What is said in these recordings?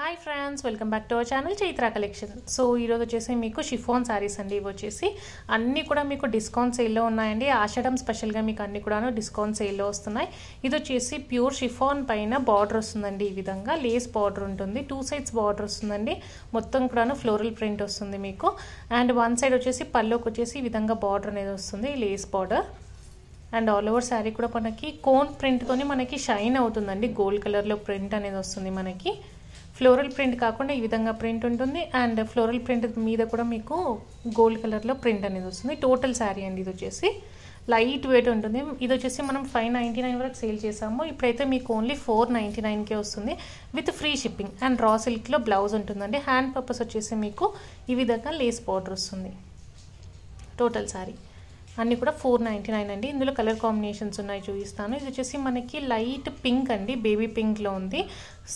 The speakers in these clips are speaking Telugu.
Hi friends welcome back to our channel Chaitra collection so ఈరోజు వచ్చేసి మీకు షిఫోన్ శారీస్ అండి ఇవి వచ్చేసి అన్నీ కూడా మీకు డిస్కౌంట్ సేల్లో ఉన్నాయండి. ఆషాఢం స్పెషల్గా మీకు అన్ని కూడాను డిస్కౌంట్ సేల్లో వస్తున్నాయి. ఇది వచ్చేసి ప్యూర్ షిఫోన్ పైన బార్డర్ వస్తుందండి ఈ విధంగా. లేస్ బార్డర్ ఉంటుంది టూ సైడ్స్ బార్డర్ వస్తుందండి. మొత్తం కూడాను ఫ్లోరల్ ప్రింట్ వస్తుంది మీకు. అండ్ వన్ సైడ్ వచ్చేసి పల్లోకి వచ్చేసి ఈ విధంగా బార్డర్ అనేది వస్తుంది lace border and all over sari కూడా మనకి కోన్ ప్రింట్తోని మనకి షైన్ అవుతుందండి. గోల్డ్ కలర్లో ప్రింట్ అనేది వస్తుంది మనకి. ఫ్లోరల్ ప్రింట్ కాకుండా ఈ విధంగా ప్రింట్ ఉంటుంది. అండ్ ఫ్లోరల్ ప్రింట్ మీద కూడా మీకు గోల్డ్ కలర్లో ప్రింట్ అనేది వస్తుంది. టోటల్ శారీ అండి ఇది వచ్చేసి. లైట్ వెయిట్ ఉంటుంది. ఇది వచ్చేసి మనం ఫైవ్ నైంటీ నైన్ వరకు సేల్ చేసాము. ఇప్పుడైతే మీకు ఓన్లీ ఫోర్ నైంటీ నైన్కే వస్తుంది. విత్ ఫ్రీ షిప్పింగ్ అండ్ రా సిల్క్లో బ్లౌజ్ ఉంటుందండి. హ్యాండ్ పర్పస్ వచ్చేసి మీకు ఈ విధంగా లేస్ బార్డర్ వస్తుంది. టోటల్ శారీ అన్నీ కూడా ఫోర్ నైంటీ నైన్ అండి. ఇందులో కలర్ కాంబినేషన్స్ ఉన్నాయి చూపిస్తాను. ఇది వచ్చేసి మనకి లైట్ పింక్ అండి. బేబీ పింక్లో ఉంది.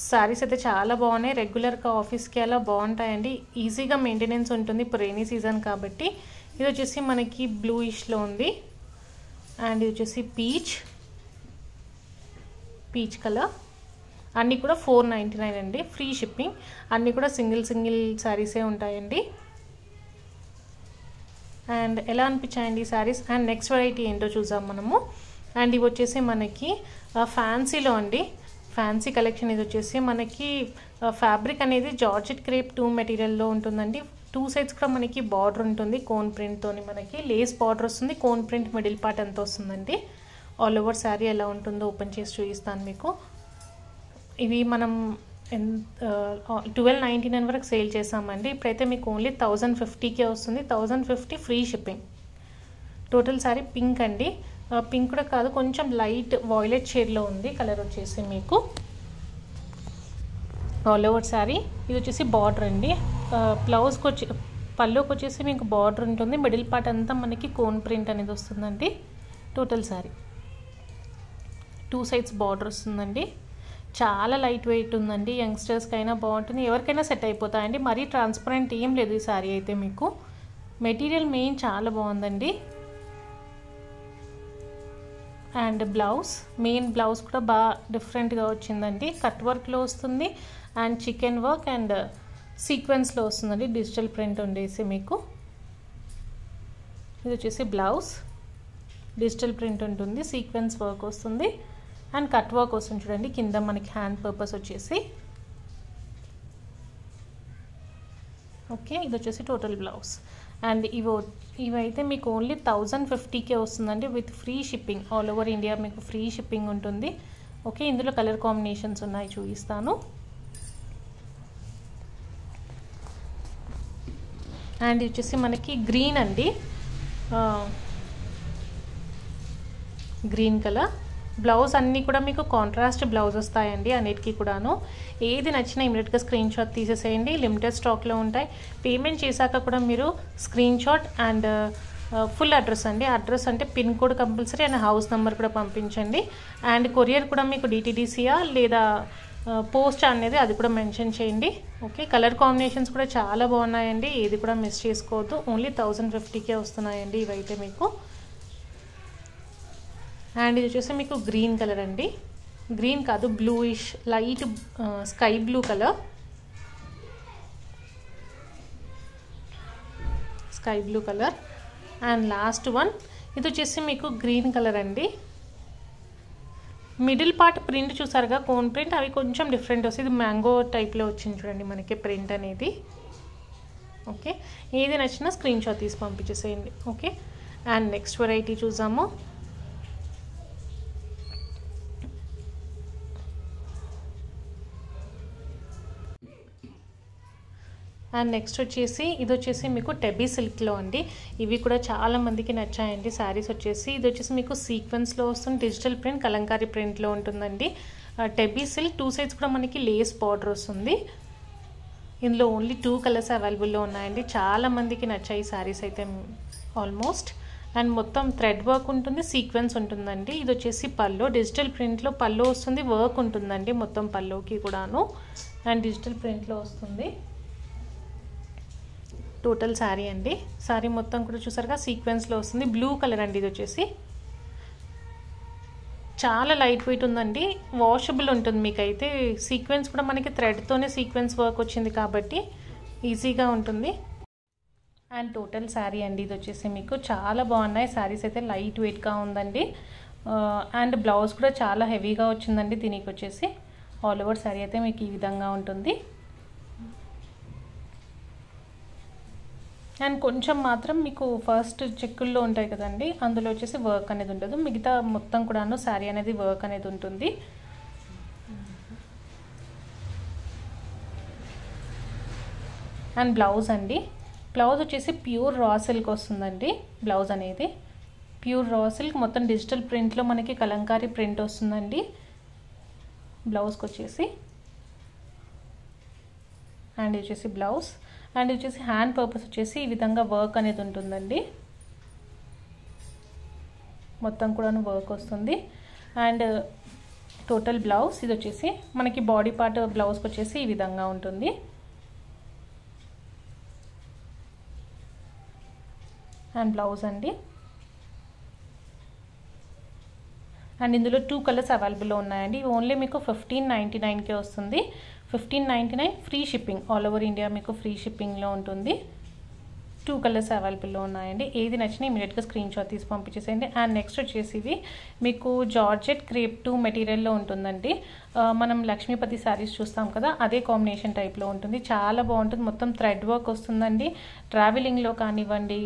శారీస్ అయితే చాలా బాగున్నాయి. రెగ్యులర్గా ఆఫీస్కి అలా బాగుంటాయండి. ఈజీగా మెయింటెనెన్స్ ఉంటుంది ఇప్పుడు సీజన్ కాబట్టి. ఇది వచ్చేసి మనకి బ్లూయిష్లో ఉంది. అండ్ ఇది వచ్చేసి పీచ్ పీచ్ కలర్ అన్నీ కూడా ఫోర్ నైంటీ నైన్ అండి. ఫ్రీ షిప్పింగ్ అన్నీ కూడా సింగిల్ సింగిల్ శారీసే ఉంటాయండి. అండ్ ఎలా అనిపించాయండి ఈ శారీస్ అండ్ నెక్స్ట్ వెరైటీ ఏంటో చూసాం మనము. అండ్ ఇవి వచ్చేసి మనకి ఫ్యాన్సీలో అండి. ఫ్యాన్సీ కలెక్షన్ ఇది వచ్చేసి మనకి ఫ్యాబ్రిక్ అనేది జార్జెట్ క్రేప్ టూ మెటీరియల్లో ఉంటుందండి. టూ సైడ్స్ కూడా మనకి బార్డర్ ఉంటుంది. కోన్ ప్రింట్తోని మనకి లేస్ బార్డర్ వస్తుంది. కోన్ ప్రింట్ మిడిల్ పార్ట్ ఎంత వస్తుందండి. ఆల్ ఓవర్ శారీ ఎలా ఉంటుందో ఓపెన్ చేసి చూపిస్తాను మీకు. ఇవి మనం ట్వెల్వ్ నైంటీ నైన్ వరకు సేల్ చేసామండి. ఇప్పుడైతే మీకు ఓన్లీ థౌజండ్ ఫిఫ్టీకే వస్తుంది. Thousand fifty free shipping. Total sari pink అండి. పింక్ కూడా కాదు కొంచెం లైట్ వాయిలెట్ షేడ్లో ఉంది. కలర్ వచ్చేసి మీకు ఆల్ ఓవర్ శారీ ఇది వచ్చేసి బార్డర్ అండి. బ్లౌజ్కి వచ్చి పళ్ళుకి వచ్చేసి మీకు బార్డర్ ఉంటుంది. మిడిల్ పార్ట్ అంతా మనకి కోన్ ప్రింట్ అనేది వస్తుందండి. Total sari two sides border వస్తుందండి. చాలా లైట్ వెయిట్ ఉందండి. యంగ్స్టర్స్కి అయినా బాగుంటుంది. ఎవరికైనా సెట్ అయిపోతాయండి. మరీ ట్రాన్స్పరెంట్ ఏం లేదు ఈ శారీ అయితే మీకు. మెటీరియల్ మెయిన్ చాలా బాగుందండి. అండ్ బ్లౌజ్ మెయిన్ బ్లౌజ్ కూడా బాగా డిఫరెంట్గా వచ్చిందండి. కట్ వర్క్లో వస్తుంది. అండ్ చికెన్ వర్క్ అండ్ సీక్వెన్స్లో వస్తుందండి. డిజిటల్ ప్రింట్ ఉండేసి మీకు. ఇది వచ్చేసి బ్లౌజ్. డిజిటల్ ప్రింట్ ఉంటుంది. సీక్వెన్స్ వర్క్ వస్తుంది. అండ్ కట్ వర్క్ వస్తుంది చూడండి. కింద మనకి హ్యాండ్ పర్పస్ వచ్చేసి ఓకే ఇది వచ్చేసి టోటల్ బ్లౌజ్ అండ్ ఇవి ఇవైతే మీకు ఓన్లీ థౌజండ్ ఫిఫ్టీకే వస్తుందండి with free shipping all over India మీకు ఫ్రీ షిప్పింగ్ ఉంటుంది. ఓకే ఇందులో కలర్ కాంబినేషన్స్ ఉన్నాయి చూపిస్తాను. అండ్ ఇది వచ్చేసి మనకి గ్రీన్ అండి. Uh, గ్రీన్ కలర్ బ్లౌజ్ అన్నీ కూడా మీకు కాంట్రాస్ట్ బ్లౌజ్ వస్తాయండి అన్నిటికీ కూడాను. ఏది నచ్చినా ఇమీడియట్గా స్క్రీన్ షాట్ తీసేసేయండి. లిమిటెడ్ స్టాక్లో ఉంటాయి. పేమెంట్ చేశాక కూడా మీరు screenshot and full address అండి. అడ్రస్ అంటే pin code compulsory and house number కూడా పంపించండి. అండ్ కొరియర్ కూడా మీకు డిటీడీసీయా లేదా uh, పోస్ట్ అనేది అది కూడా మెన్షన్ చేయండి. ఓకే కలర్ కాంబినేషన్స్ కూడా చాలా బాగున్నాయండి. ఏది కూడా మిస్ చేసుకోవద్దు. ఓన్లీ థౌజండ్ ఫిఫ్టీకే వస్తున్నాయండి ఇవైతే మీకు. అండ్ ఇది వచ్చేసి మీకు గ్రీన్ కలర్ అండి. గ్రీన్ కాదు bluish light sky blue colour. Sky blue colour. And last one ఇది వచ్చేసి మీకు గ్రీన్ కలర్ అండి. మిడిల్ పార్ట్ ప్రింట్ చూసారుగా కోన్ ప్రింట్ అవి కొంచెం డిఫరెంట్ వస్తుంది ఇది మ్యాంగో టైప్లో వచ్చింది చూడండి మనకి ప్రింట్ అనేది. ఓకే ఏది నచ్చినా స్క్రీన్ షాట్ తీసి పంపించేసేయండి. ఓకే అండ్ నెక్స్ట్ వెరైటీ చూసాము అండ్ నెక్స్ట్ వచ్చేసి ఇది వచ్చేసి మీకు టెబీ సిల్క్లో అండి. ఇవి కూడా చాలా మందికి నచ్చాయండి శారీస్ వచ్చేసి. ఇది వచ్చేసి మీకు సీక్వెన్స్లో వస్తుంది డిజిటల్ ప్రింట్ కలంకారీ ప్రింట్లో ఉంటుందండి. టెబీ సిల్క్ టూ సైడ్స్ కూడా మనకి లేస్ బార్డర్ వస్తుంది. ఇందులో ఓన్లీ టూ కలర్స్ అవైలబుల్లో ఉన్నాయండి. చాలా మందికి నచ్చాయి శారీస్ అయితే ఆల్మోస్ట్. అండ్ మొత్తం థ్రెడ్ వర్క్ ఉంటుంది సీక్వెన్స్ ఉంటుందండి. ఇది వచ్చేసి పల్లో డిజిటల్ ప్రింట్లో పల్లో వస్తుంది వర్క్ ఉంటుందండి మొత్తం పల్లోకి కూడాను. అండ్ డిజిటల్ ప్రింట్లో వస్తుంది. టోటల్ శారీ అండి. శారీ మొత్తం కూడా చూసారుగా సీక్వెన్స్లో వస్తుంది. బ్లూ కలర్ అండి ఇది వచ్చేసి. చాలా లైట్ వెయిట్ ఉందండి. వాషబుల్ ఉంటుంది మీకైతే. సీక్వెన్స్ కూడా మనకి థ్రెడ్తోనే సీక్వెన్స్ వర్క్ వచ్చింది కాబట్టి ఈజీగా ఉంటుంది. అండ్ టోటల్ శారీ అండి ఇది వచ్చేసి మీకు. చాలా బాగున్నాయి. శారీస్ అయితే లైట్ వెయిట్గా ఉందండి. అండ్ బ్లౌజ్ కూడా చాలా హెవీగా వచ్చిందండి దీనికి వచ్చేసి. ఆల్ ఓవర్ శారీ అయితే మీకు ఈ విధంగా ఉంటుంది. అండ్ కొంచెం మాత్రం మీకు ఫస్ట్ చెక్కుల్లో ఉంటాయి కదండి అందులో వచ్చేసి వర్క్ అనేది ఉండదు మిగతా మొత్తం కూడాను శారీ అనేది వర్క్ అనేది ఉంటుంది. అండ్ బ్లౌజ్ అండి. బ్లౌజ్ వచ్చేసి ప్యూర్ రా సిల్క్ వస్తుందండి బ్లౌజ్ అనేది. ప్యూర్ రా సిల్క్ మొత్తం డిజిటల్ ప్రింట్లో మనకి కలంకారీ ప్రింట్ వస్తుందండి. బ్లౌజ్కి వచ్చేసి. అండ్ వచ్చేసి బ్లౌజ్. అండ్ వచ్చేసి హ్యాండ్ పర్పస్ వచ్చేసి ఈ విధంగా వర్క్ అనేది ఉంటుందండి. మొత్తం కూడా వర్క్ వస్తుంది. అండ్ టోటల్ బ్లౌజ్ ఇది వచ్చేసి మనకి బాడీ పార్ట్ బ్లౌజ్కి వచ్చేసి ఈ విధంగా ఉంటుంది. అండ్ బ్లౌజ్ అండి. అండ్ ఇందులో టూ కలర్స్ అవైలబుల్లో ఉన్నాయండి. ఓన్లీ మీకు ఫిఫ్టీన్ నైంటీ నైన్కే వస్తుంది. Fifteen ninety nine free shipping. All over India మీకు ఫ్రీ షిప్పింగ్లో ఉంటుంది. టూ కలర్స్ అవైలబుల్లో ఉన్నాయండి. ఏది నచ్చినా ఇమీడియట్గా స్క్రీన్ షాట్ తీసి పంపించేసేయండి. అండ్ నెక్స్ట్ వచ్చేసి ఇవి మీకు జార్జెట్ క్రేప్ టూ మెటీరియల్లో ఉంటుందండి. మనం లక్ష్మీపతి శారీస్ చూస్తాం కదా అదే కాంబినేషన్ టైప్లో ఉంటుంది. చాలా బాగుంటుంది. మొత్తం థ్రెడ్ వర్క్ వస్తుందండి. ట్రావెలింగ్లో కానివ్వండి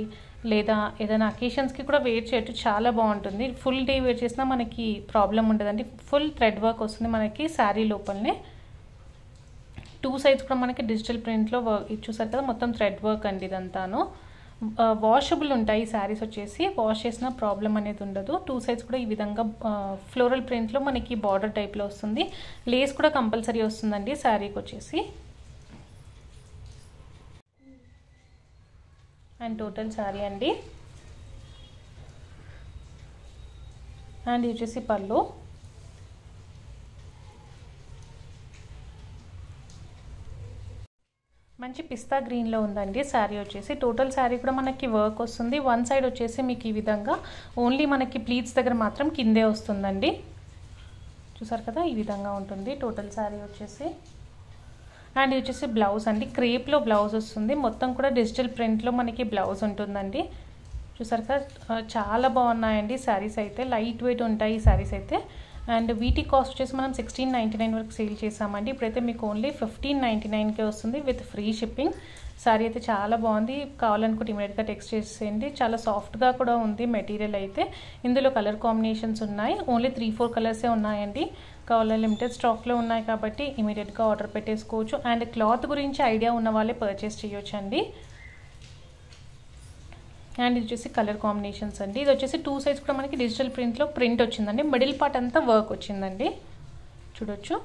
లేదా ఏదైనా అకేషన్స్కి కూడా వేర్ చేయొచ్చు. చాలా బాగుంటుంది. ఫుల్ డే వేర్ చేసినా మనకి ప్రాబ్లం ఉండదండి. ఫుల్ థ్రెడ్ వర్క్ వస్తుంది మనకి శారీ లోపలనే. టూ సైడ్స్ కూడా మనకి డిజిటల్ ప్రింట్లో వర్క్ చూసారు కదా మొత్తం థ్రెడ్ వర్క్ అండి ఇదంతాను. వాషబుల్ ఉంటాయి ఈ శారీస్ వచ్చేసి. వాష్ చేసిన ప్రాబ్లం అనేది ఉండదు. టూ సైడ్స్ కూడా ఈ విధంగా ఫ్లోరల్ ప్రింట్లో మనకి బార్డర్ టైప్లో వస్తుంది. లేస్ కూడా కంపల్సరీ వస్తుందండి శారీకి వచ్చేసి. అండ్ టోటల్ శారీ అండి. అండ్ ఇది వచ్చేసి పళ్ళు. మంచి పిస్తా గ్రీన్లో ఉందండి. శారీ వచ్చేసి టోటల్ శారీ కూడా మనకి వర్క్ వస్తుంది. వన్ సైడ్ వచ్చేసి మీకు ఈ విధంగా ఓన్లీ మనకి ప్లీట్స్ దగ్గర మాత్రం కిందే వస్తుందండి. చూసారు కదా? ఈ విధంగా ఉంటుంది టోటల్ శారీ వచ్చేసి. అండ్ ఇది వచ్చేసి బ్లౌజ్ అండి. క్రేప్లో బ్లౌజ్ వస్తుంది. మొత్తం కూడా డిజిటల్ ప్రింట్లో మనకి బ్లౌజ్ ఉంటుందండి. చూసారు కదా? చాలా బాగున్నాయండి శారీస్ అయితే. లైట్ వెయిట్ ఉంటాయి ఈ శారీస్ అయితే. అండ్ వీటి కాస్ట్ వచ్చేసి మనం సిక్స్టీన్ నైంటీ నైన్ వరకు సేల్ చేసామండి ఇప్పుడైతే మీకు ఓన్లీ ఫిఫ్టీన్ నైంటీ నైన్కే వస్తుంది విత్ ఫ్రీ షిప్పింగ్. శారీ అయితే చాలా బాగుంది. కావాలనుకుంటే ఇమీడియట్గా టెక్స్ట్ చేసేయండి. చాలా సాఫ్ట్గా కూడా ఉంది మెటీరియల్ అయితే. ఇందులో కలర్ కాంబినేషన్స్ ఉన్నాయి. ఓన్లీ త్రీ ఫోర్ కలర్సే ఉన్నాయండి. కావాలని లిమిటెడ్ స్టాక్లో ఉన్నాయి కాబట్టి ఇమీడియట్గా ఆర్డర్ పెట్టేసుకోవచ్చు. అండ్ క్లాత్ గురించి ఐడియా ఉన్న వాళ్ళే పర్చేస్ చేయొచ్చు అండ్ ఇది వచ్చేసి కలర్ కాంబినేషన్స్ అండి. ఇది వచ్చేసి టూ సైజ్ కూడా మనకి డిజిటల్ ప్రింట్లో ప్రింట్ వచ్చిందండి. మిడిల్ పార్ట్ అంతా వర్క్ వచ్చిందండి. చూడొచ్చు.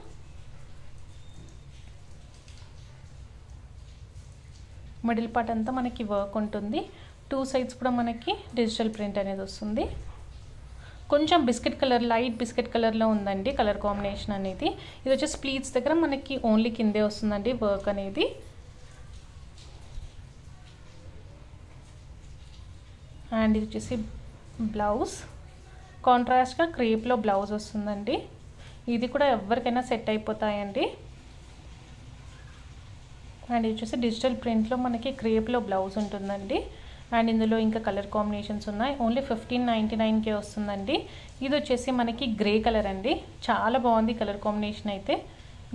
మిడిల్ పార్ట్ అంతా మనకి వర్క్ ఉంటుంది. టూ సైడ్స్ కూడా మనకి డిజిటల్ ప్రింట్ అనేది వస్తుంది. కొంచెం బిస్కెట్ కలర్ లైట్ బిస్కెట్ కలర్లో ఉందండి కలర్ కాంబినేషన్ అనేది. ఇది వచ్చేసి ప్లీట్స్ దగ్గర మనకి ఓన్లీ కిందే వస్తుందండి వర్క్ అనేది. అండ్ ఇది వచ్చేసి బ్లౌజ్. కాంట్రాస్ట్గా క్రేప్లో బ్లౌజ్ వస్తుందండి. ఇది కూడా ఎవరికైనా సెట్ అయిపోతాయండి. అండ్ ఇది వచ్చేసి డిజిటల్ ప్రింట్లో మనకి క్రేప్లో బ్లౌజ్ ఉంటుందండి. అండ్ ఇందులో ఇంకా కలర్ కాంబినేషన్స్ ఉన్నాయి. ఓన్లీ ఫిఫ్టీన్ నైంటీ నైన్కే వస్తుందండి. ఇది వచ్చేసి మనకి గ్రే కలర్ అండి. చాలా బాగుంది కలర్ కాంబినేషన్ అయితే.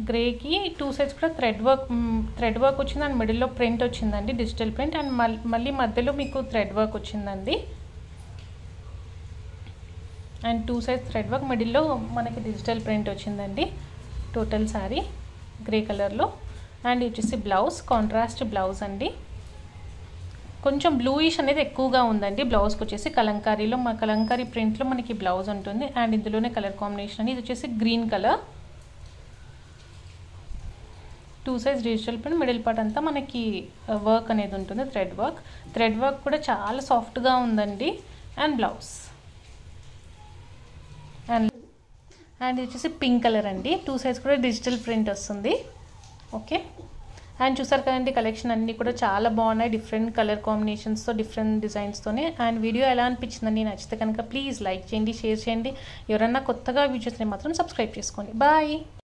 గ్రేకి టూ సైడ్స్ కూడా థ్రెడ్ వర్క్ థ్రెడ్ వర్క్ వచ్చింది. అండ్ మిడిల్లో ప్రింట్ వచ్చిందండి డిజిటల్ ప్రింట్. అండ్ మళ్ళీ మధ్యలో మీకు థ్రెడ్ వర్క్ వచ్చిందండి. And two sides thread work మిడిల్లో మనకి డిజిటల్ ప్రింట్ వచ్చిందండి. టోటల్ శారీ గ్రే కలర్లో. అండ్ వచ్చేసి బ్లౌజ్ కాంట్రాస్ట్ బ్లౌజ్ అండి. కొంచెం బ్లూయిష్ అనేది ఎక్కువగా ఉందండి. బ్లౌజ్కి వచ్చేసి కలంకారీలో మా కలంకారీ ప్రింట్లో మనకి బ్లౌజ్ ఉంటుంది. అండ్ ఇందులోనే కలర్ కాంబినేషన్ అండి. ఇది వచ్చేసి green colour. Two size digital print middle part అంతా మనకి వర్క్ అనేది ఉంటుంది థ్రెడ్ వర్క్. థ్రెడ్ వర్క్ కూడా చాలా సాఫ్ట్గా ఉందండి. And blouse. అండ్ అండ్ ఇది వచ్చేసి పింక్ కలర్ అండి. టూ సైజ్ కూడా డిజిటల్ ప్రింట్ వస్తుంది. ఓకే? అండ్ చూసారు కదండి కలెక్షన్ అన్నీ కూడా చాలా బాగున్నాయి. డిఫరెంట్ కలర్ కాంబినేషన్స్తో డిఫరెంట్ డిజైన్స్తోనే అండ్ వీడియో ఎలా అనిపించిందండి? నచ్చితే కనుక ప్లీజ్ లైక్ చేయండి షేర్ చేయండి. ఎవరన్నా కొత్తగా వీడియోస్ని మాత్రం సబ్స్క్రైబ్ చేసుకోండి. బాయ్!